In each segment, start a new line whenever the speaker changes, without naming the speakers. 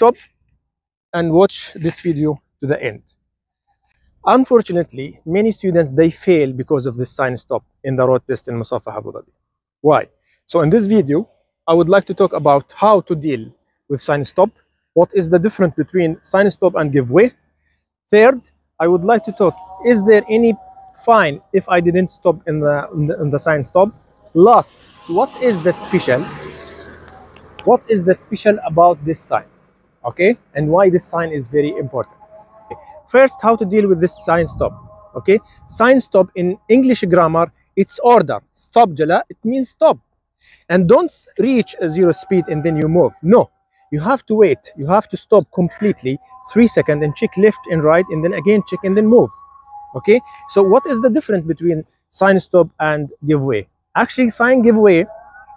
stop and watch this video to the end. Unfortunately, many students they fail because of this sign stop in the road test in Musafah Abu Dhabi. Why? So in this video, I would like to talk about how to deal with sign stop, what is the difference between sign stop and give way. Third, I would like to talk, is there any fine if I didn't stop in the, in the, in the sign stop? Last, what is the special? What is the special about this sign? Okay, and why this sign is very important. First, how to deal with this sign stop. Okay, sign stop in English grammar, it's order. Stop, Jala, it means stop. And don't reach a zero speed and then you move. No, you have to wait. You have to stop completely, three seconds, and check left and right, and then again check and then move. Okay, so what is the difference between sign stop and give way? Actually, sign give way,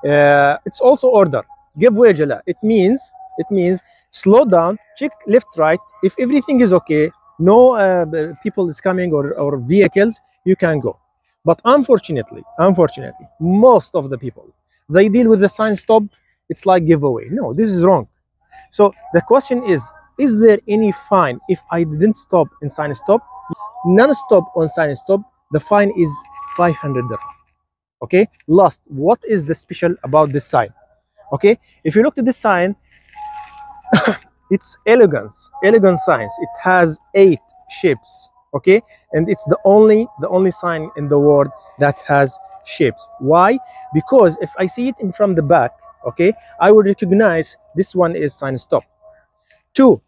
uh, it's also order. Give way, Jala. It means it means slow down, check left, right. If everything is okay, no uh, people is coming or, or vehicles, you can go. But unfortunately, unfortunately, most of the people they deal with the sign stop. It's like give way. No, this is wrong. So the question is: Is there any fine if I didn't stop in sign stop? Non-stop on sign stop, the fine is 500 dirham. Okay. Last, what is the special about this sign? Okay. If you look at this sign, it's elegance elegant signs it has eight shapes okay? And it's the only the only sign in the world that has shapes. Why? Because if i see it in from the back okay i would recognize this one is sign stop. Two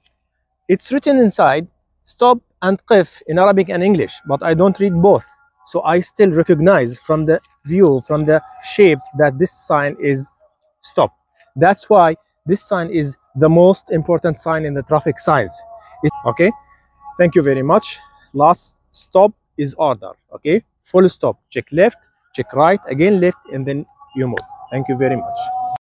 it's written inside stop and qif in arabic and english but i don't read both. So i still recognize from the view from the shapes that this sign is stop. That's why this sign is the most important sign in the traffic signs it, okay? Thank you very much. Last stop is order okay? Full stop. Check left check right again left and then you move. Thank you very much